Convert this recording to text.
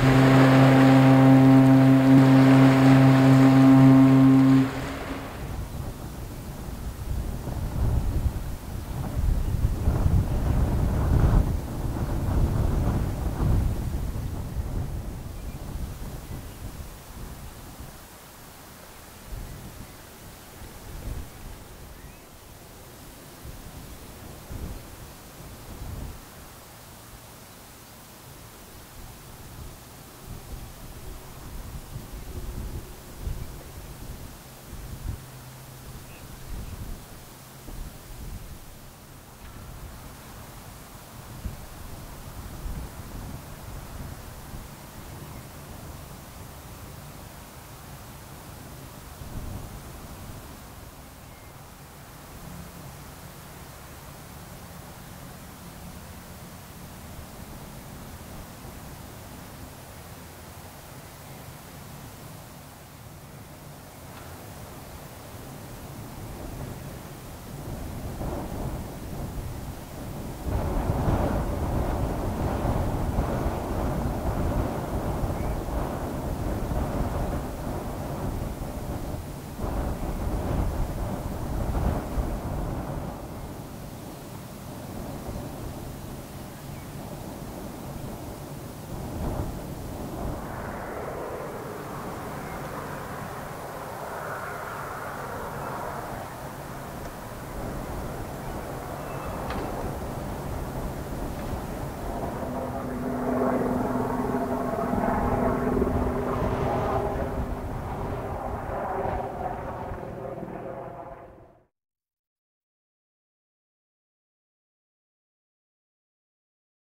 Bye.